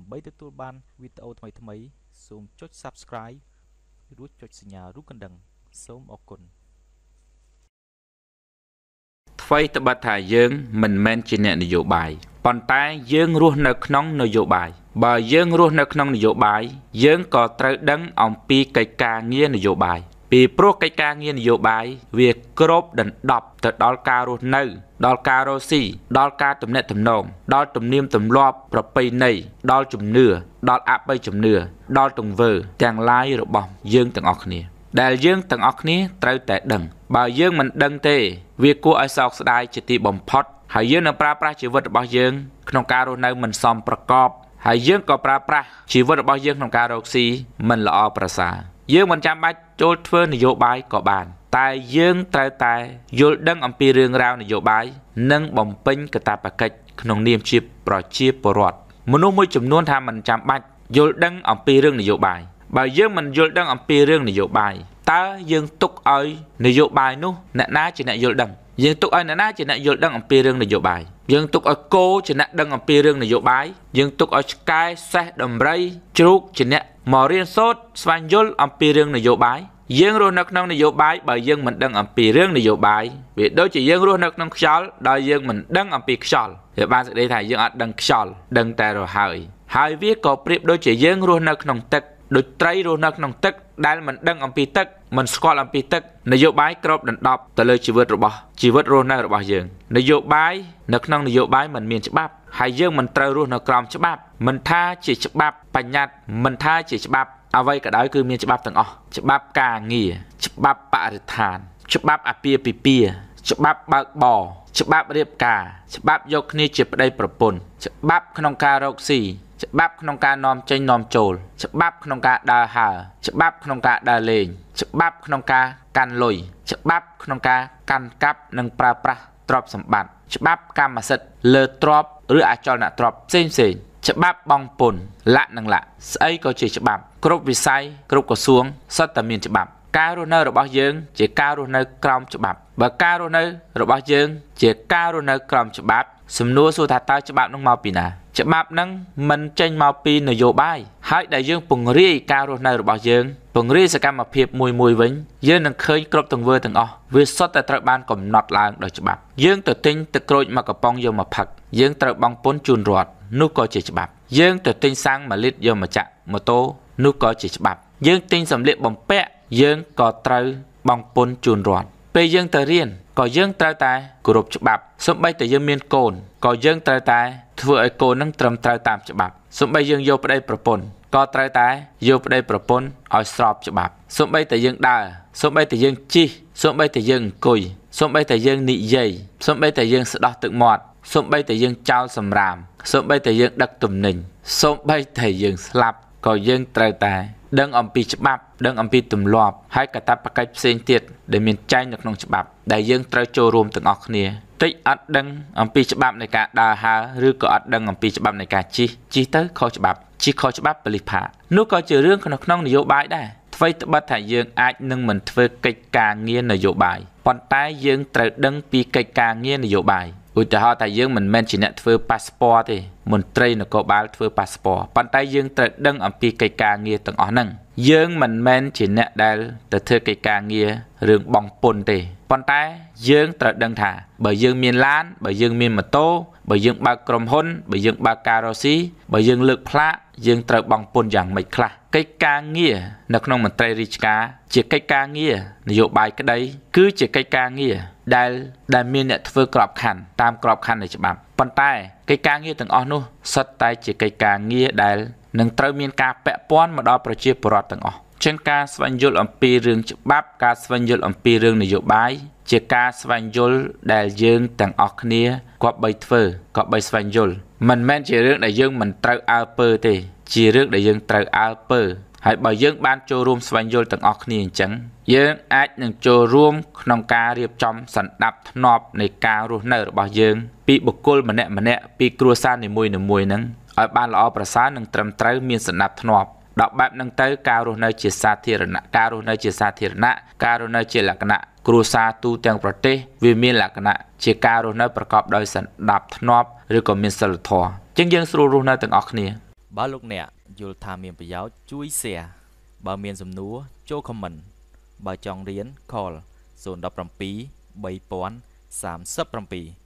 ដើម្បីទទួលបានវីដេអូថ្មីៗសូមចុច Subscribe រួចចុចសញ្ញារូបកណ្ដឹងសូមអរគុណថ្មីត្បិតថាយើងមិនមែនជាអ្នកនយោបាយប៉ុន្តែយើងរស់នៅក្នុងនយោបាយបើយើងរស់នៅក្នុងនយោបាយយើងក៏ត្រូវដឹងអំពីកិច្ចការងារនយោបាយ ពីព្រោះកិច្ចការងារនយោបាយវាគ្របដណ្ដប់ទៅដល់ការរស់នៅ ដល់ការរស់ស៊ីដល់ការទំនាក់ទំនងដល់ទំនៀមទម្លាប់ប្រពៃណីដល់ជំនឿដល់អបិយជំនឿដល់ទង្វើ ទាំងឡាយរបស់យើងទាំងអស់គ្នា ដែលយើងទាំងអស់គ្នាត្រូវតែដឹងបើយើងមិនដឹងទេ វាគួរឲ្យសោកស្ដាយជាទីបំផុតហើយយើងនឹងប្រើប្រាស់ជីវិតរបស់យើងក្នុងការរស់នៅមិនសមប្រកបហើយយើងក៏ប្រើប្រាស់ជីវិតរបស់យើងក្នុងការរកស៊ីមិនល្អប្រសើរ យើងមិនចាំបាច់ចូលធ្វើនយោបាយក៏បាន តែយើងត្រូវតែយល់ដឹងអំពីរឿងរ៉ាវនយោបាយនិងបំពេញកាតព្វកិច្ចក្នុងនាមជាប្រជាពលរដ្ឋមនុស្សមួយចំនួនថាមិនចាំបាច់យល់ដឹងអំពីរឿងនយោបាយបើយើងមិនយល់ដឹងអំពីរឿងនយោបាយតើយើងទុកឲ្យនយោបាយនោះអ្នកណាជាអ្នកយល់ដឹងយើងទុកឲ្យអ្នកណាជាអ្នកយល់ដឹងអំពីរឿងនយោបាយយើងទុកឲ្យគោជាអ្នកដឹងអំពីរឿងនយោបាយយើងទុកឲ្យឆ្កែសេះដំរីជ្រូកជាអ្នក មករៀនសូត្រស្វែងយល់អំពីរឿងនយោបាយយើងរស់នៅក្នុងនយោបាយបើយើងមិនដឹងអំពីរឿងនយោបាយវាដូចជាយើងរស់នៅក្នុងខ្យល់ដោយយើងមិនដឹងអំពីខ្យល់វាបានសេចក្តីថាយើងអត់ដឹងខ្យល់ដឹងតែរហើយហើយវាក៏ប្រៀបដូចជាយើងរស់នៅក្នុងទឹកដូចត្រីរស់នៅក្នុងទឹកដែលមិនដឹងអំពីទឹកមិនស្គាល់អំពីទឹកនយោបាយក្របដណ្ដប់ទៅលើជីវិតរបស់ជីវិតរស់នៅរបស់យើងនយោបាយនៅក្នុងនយោបាយមិនមានច្បាប់ ហើយយើងមិនត្រូវរស់នៅក្រោមច្បាប់មិនថាជាច្បាប់បញ្ញត្តិមិនថាជាច្បាប់អ្វីក៏ដោយគឺមានច្បាប់ទាំងអស់ច្បាប់ការងារច្បាប់បរិស្ថាន ច្បាប់អាពាហ៍ពិពាហ៍ច្បាប់បើកបរច្បាប់រៀបការច្បាប់យកគ្នាជាប្តីប្រពន្ធច្បាប់ក្នុងការរកស៊ីច្បាប់ក្នុងការនាំចេញនាំចូលច្បាប់ក្នុងការដើរហើរច្បាប់ក្នុងការដើរលេងច្បាប់ក្នុងការកាន់លុយច្បាប់ក្នុងការកាន់កាប់និងប្រើប្រាស់ទ្រព្យសម្បត្តិច្បាប់កម្មសិទ្ធិលើទ្រព្យ ឬអចលនទ្រព្យផ្សេងផ្សេងច្បាប់បងពុនលក្ខនិងលក្ខស្អីក៏ជាច្បាប់គ្រប់វិស័យគ្រប់ក្រសួងសុទ្ធតែមានច្បាប់ការរស់នៅរបស់យើងជាការរស់នៅក្រោមច្បាប់បើការរស់នៅរបស់យើងជាការរស់នៅក្រោមច្បាប់សំណួរសួរថាតើច្បាប់នឹងមកពីណាច្បាប់នឹងមិនចេញមកពីនយោបាយហើយដែលយើងពង្រាយការរស់នៅរបស់យើងពង្រាយសកម្មភាពមួយមួយវិញយើងនឹងឃើញគ្រប់ទង្វើទាំងអស់វាសុទ្ធតែត្រូវបានកំណត់ឡើងដោយច្បាប់យើងទៅទិញទឹកក្រូចមកកំប៉ុងយកមកផឹក យើងត្រូវបង់ពន្ធជូនរដ្ឋនោះក៏ជាច្បាប់យើងទៅទិញសាំង1លីត្រយកមកចាក់ម៉ូតូនោះក៏ជាច្បាប់យើងទិញសម្លៀកបំពាក់យើងក៏ត្រូវបង់ពន្ធជូនរដ្ឋពេលយើងទៅរៀនក៏យើងត្រូវតែគោរពច្បាប់សូម្បីតែយើងមានកូនក៏យើងត្រូវតែធ្វើឲ្យកូននឹងត្រឹមត្រូវតាមច្បាប់សូម្បីយើងយកប្តីប្រពន្ធក៏ត្រូវតែយកប្តីប្រពន្ធឲ្យស្របច្បាប់សូម្បីតែយើងដើរសូម្បីតែយើងជិះសូម្បីតែយើងអង្គុយសូម្បីតែយើងនិយាយសូម្បីតែយើងស្ដោះទឹកមាត់ សូម្បីតែយើងចោលសម្រាមសូម្បីតែយើងដឹកទំនិញសូម្បីតែយើងស្លាប់ក៏យើងត្រូវតែដឹងអំពីច្បាប់ដឹងអំពីទម្លាប់ហើយកាតព្វកិច្ចផ្សេងទៀតដែលមានចែងនៅក្នុងច្បាប់ដែលយើងត្រូវចូលរួមទាំងអស់គ្នាតិចអត់ដឹងអំពីច្បាប់នៃការដើរហើរឬក៏អត់ដឹងអំពីច្បាប់នៃការជិះជិះទៅខុសច្បាប់ជិះខុសច្បាប់បលិផានោះក៏ជារឿងក្នុងក្នុងនយោបាយដែរអ្វីត្បិតថាយើងអាចនឹងមិនធ្វើកិច្ចការងារនយោបាយប៉ុន្តែយើងត្រូវដឹងពីកិច្ចការងារនយោបាយ ឧទាហរណ៍ថាយើងមិនមែនជាអ្នកធ្វើប៉ាសពតទេមន្ត្រីនគរបាលធ្វើប៉ាសពតប៉ុន្តែយើងត្រូវដឹងអំពីកិច្ចការងារទាំងអស់ហ្នឹងយើងមិនមែនជាអ្នកដែលទៅធ្វើកិច្ចការងាររឿងបងពុនទេប៉ុន្តែ យើងត្រូវដឹងថាបើយើងមានឡានបើយើងមានម៉ូតូបើយើងបើកក្រុមហ៊ុនបើយើងបើកការ៉ូស៊ីបើយើងលើកផ្លាកយើងត្រូវបង់ពន្ធយ៉ាងម៉េចខ្លះកិច្ចការងារនៅក្នុងមន្ត្រីរាជការជាកិច្ចការងារនយោបាយក្តី គឺជាកិច្ចការងារដែលដែលមានអ្នកធ្វើក្របខ័ណ្ឌតាមក្របខ័ណ្ឌនៃច្បាប់ប៉ុន្តែកិច្ចការងារទាំងអស់នោះសុទ្ធតែជាកិច្ចការងារដែលនឹងត្រូវមានការពាក់ព័ន្ធមកដល់ប្រជាពលរដ្ឋទាំងអស់ ចឹងការស្វែងយល់អំពីរឿងច្បាប់ការស្វែងយល់អំពីរឿងនយោបាយជាការស្វែងយល់ដែលយើងទាំងអស់គ្នាគប្បីធ្វើគប្បីស្វែងយល់មិនមែនជារឿងដែលយើងមិនត្រូវអើពើទេ ជារឿងដែលយើងត្រូវអើពើហើយបើយើងបានចូលរួមស្វែងយល់ទាំងអស់គ្នាអញ្ចឹងយើងអាចនឹងចូលរួមក្នុងការរៀបចំសន្តាប់ធ្នាប់នៃការរស់នៅរបស់យើង ពីបុគ្គលម្នាក់ម្នាក់ពីគ្រួសារនីមួយៗហ្នឹងឲ្យបានល្អប្រសើរនិងត្រឹមត្រូវមានសន្តាប់ធ្នាប់ ដល់បែបហ្នឹងទៅការរស់នៅជាសាធារណៈការរស់នៅជាសាធារណៈការរស់នៅជាលក្ខណៈគ្រួសារទូទាំងប្រទេសវាមានលក្ខណៈជាការរស់នៅប្រកបដោយសន្តាប់ធ្នាប់ឬក៏មានសិលធម៌ជាងយើងស្រួលរស់នៅទាំងអស់គ្នាបើលោកអ្នកយល់ថាមានប្រយោជន៍ជួយ share បើមានសំណួរចូល comment បើចង់រៀន call 017 3037